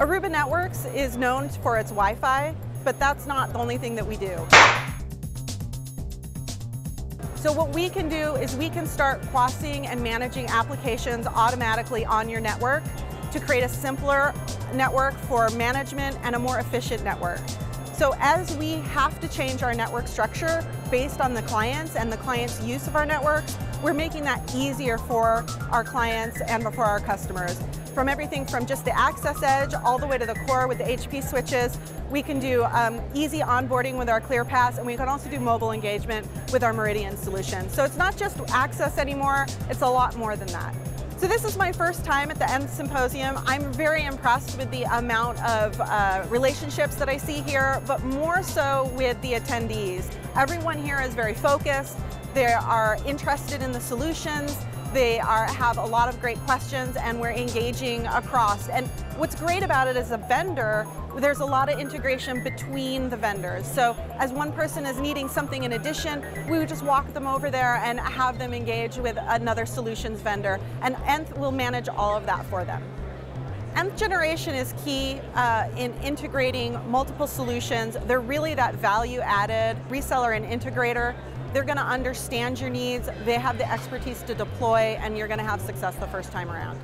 Aruba Networks is known for its Wi-Fi, but that's not the only thing that we do. So what we can do is we can start crossing and managing applications automatically on your network to create a simpler network for management and a more efficient network. So as we have to change our network structure based on the clients and the clients' use of our networks, we're making that easier for our clients and for our customers. From everything from just the access edge all the way to the core with the HP switches, we can do um, easy onboarding with our ClearPass and we can also do mobile engagement with our Meridian solution. So it's not just access anymore, it's a lot more than that. So this is my first time at the Nth Symposium. I'm very impressed with the amount of uh, relationships that I see here, but more so with the attendees. Everyone here is very focused. They are interested in the solutions. They are, have a lot of great questions and we're engaging across. And what's great about it as a vendor, there's a lot of integration between the vendors. So as one person is needing something in addition, we would just walk them over there and have them engage with another solutions vendor. And Nth will manage all of that for them. Nth generation is key uh, in integrating multiple solutions. They're really that value added reseller and integrator. They're going to understand your needs, they have the expertise to deploy, and you're going to have success the first time around.